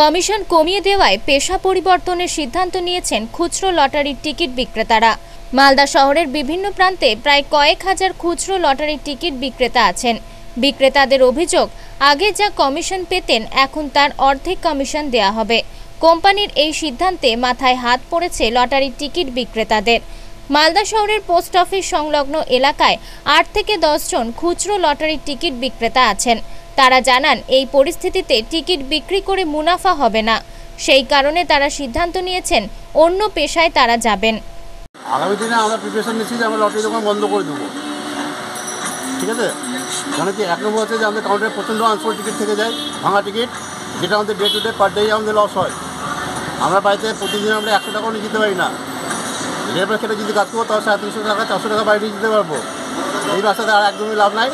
Commission কমিয়ে দেওয়ায় পেশা পরিবর্তনের সিদ্ধান্ত নিয়েছেন খুচরো লটারির টিকিট বিক্রেতারা। মালদা শহরের বিভিন্ন প্রান্তে প্রায় কয়েক হাজার খুচরো লটারির টিকিট বিক্রেতা আছেন। বিক্রেতাদের অভিযোগ, আগে যা কমিশন পেতেন এখন তার অর্ধেক কমিশন দেয়া হবে। কোম্পানির এই সিদ্ধান্তে মাথায় হাত পড়েছে লটারির টিকিট বিক্রেতাদের। মালদা শহরের পোস্ট অফিস সংলগ্ন এলাকায় আট থেকে জন খুচরো লটারির টিকিট বিক্রেতা আছেন। তারা জানান, এই পরিস্থিতিতে টিকিট বিক্রি করে মুনাফা হবে না। সেই কারণে তারা সিদ্ধান্ত নিয়েছেন, অন্য পেশায় তারা যাবেন। আগামী দিনে আমরা প্রিপারেশন নিচ্ছি যে আমরা লটারি দোকান বন্ধ করে দেবো। ঠিক আছে? কারণ কি এক নম্বর হচ্ছে যে আমাদের কাউন্টারে প্রচণ্ড আনসোল টিকিট থেকে যায়, ভাঙা টিকিট যেটা আমাদের day to day per day আমাদের লস হয়। আমরা বাড়িতে প্রতিদিন আমরা একশো টাকাও নিয়ে যেতে পারি না। লেবার খেটে যদি কাজ করব, তাও সাড়ে তিনশো টাকা, চারশো টাকা নিয়ে যেতে পারব। এই ব্যবসাতে আর একদমই লাভ নাই।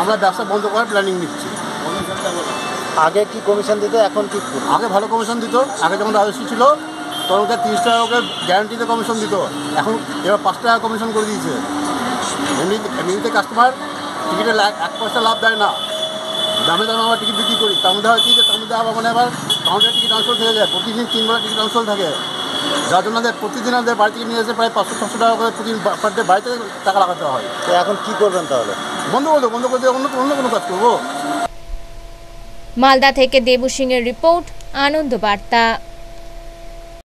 আমরা ব্যবসা বন্ধ করার প্ল্যানিং নিচ্ছি। আগে কি কমিশন দিত এখন কি আগে ভালো কমিশন দিত। আগে যখন রাজস্বী ছিল তখন ওকে তিরিশ টাকা ওকে গ্যারান্টিতে কমিশন দিত। এখন এবার পাঁচ টাকা কমিশন করে দিয়েছে। এমনি এমনিতে কাস্টমার টিকিটে এক পয়সা লাভ দেয় না। দামে দামে আমরা টিকিট বিক্রি করি। তার মধ্যে হয় কি যে তার মধ্যে আবার মানে আবার কাউন্টারে টিকিট ট্রান্সফার থেকে যায়। প্রতিদিন তিনবার টিকিট ট্রান্সফার থাকে। যার জন্য আমাদের প্রতিদিন আমাদের বাড়ি থেকে নিয়ে এসে প্রায় পাঁচশো ছশো টাকা করে প্রতিদিন পার ডে বাড়িতে টাকা লাগাতে হয়। তো এখন কি করবেন তাহলে? বন্ধ করে দেবো বন্ধ করে দিয়ে অন্য অন্য কোনো কাজ করব। মালদা থেকে দেবু সিংয়ের রিপোর্ট আনন্দ বার্তা।